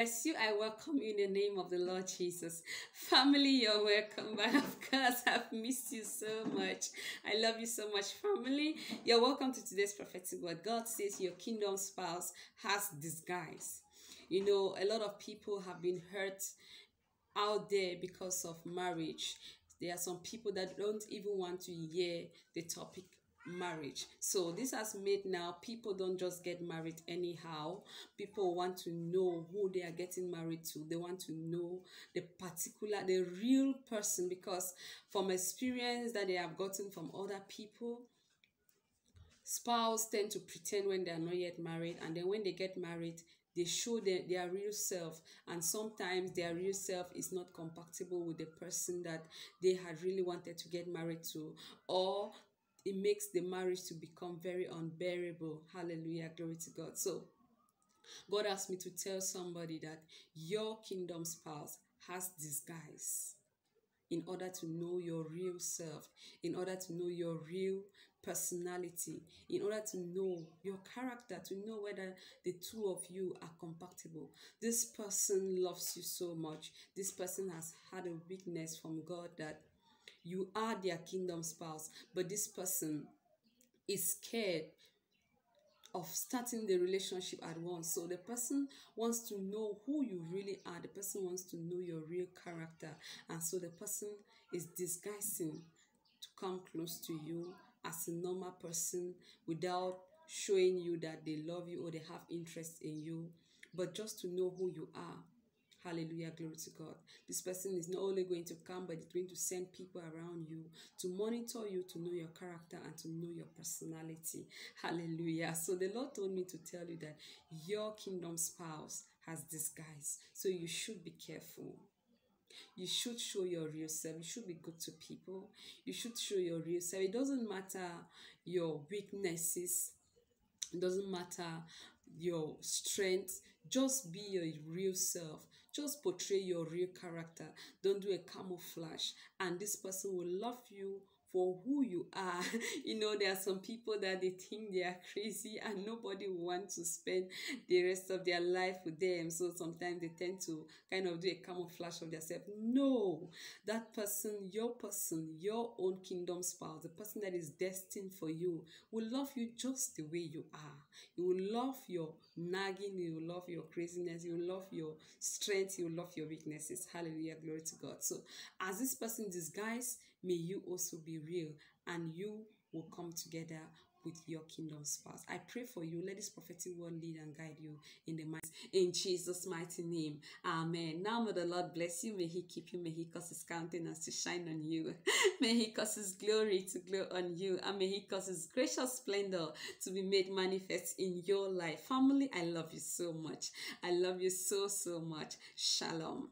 Bless you. I welcome you in the name of the Lord Jesus. Family, you're welcome. But of course, I've missed you so much. I love you so much, family. You're welcome to today's prophetic word. God says your kingdom spouse has disguise. You know, a lot of people have been hurt out there because of marriage. There are some people that don't even want to hear the topic marriage. So this has made now people don't just get married anyhow. People want to know who they are getting married to. They want to know the particular, the real person because from experience that they have gotten from other people, spouse tend to pretend when they are not yet married and then when they get married they show their, their real self and sometimes their real self is not compatible with the person that they had really wanted to get married to or it makes the marriage to become very unbearable. Hallelujah. Glory to God. So, God asked me to tell somebody that your kingdom spouse has disguise in order to know your real self, in order to know your real personality, in order to know your character, to know whether the two of you are compatible. This person loves you so much. This person has had a weakness from God that you are their kingdom spouse, but this person is scared of starting the relationship at once. So the person wants to know who you really are. The person wants to know your real character. And so the person is disguising to come close to you as a normal person without showing you that they love you or they have interest in you, but just to know who you are. Hallelujah, glory to God. This person is not only going to come, but it's going to send people around you to monitor you, to know your character, and to know your personality. Hallelujah. So the Lord told me to tell you that your kingdom spouse has disguise. So you should be careful. You should show your real self. You should be good to people. You should show your real self. It doesn't matter your weaknesses. It doesn't matter your strength. Just be your real self. Just portray your real character. Don't do a camouflage. And this person will love you for who you are. you know, there are some people that they think they are crazy and nobody wants to spend the rest of their life with them. So sometimes they tend to kind of do a camouflage of themselves. No, that person, your person, your own kingdom spouse, the person that is destined for you, will love you just the way you are. He will love your nagging, he will love your craziness, he will love your strength, he will love your weaknesses. Hallelujah, glory to God. So, as this person disguise, may you also be real and you will come together with your kingdom spouse. I pray for you. Let this prophetic word lead and guide you in the mighty, in Jesus' mighty name. Amen. Now may the Lord bless you. May He keep you. May He cause His countenance to shine on you. may He cause His glory to glow on you. And may He cause His gracious splendor to be made manifest in your life. Family, I love you so much. I love you so, so much. Shalom.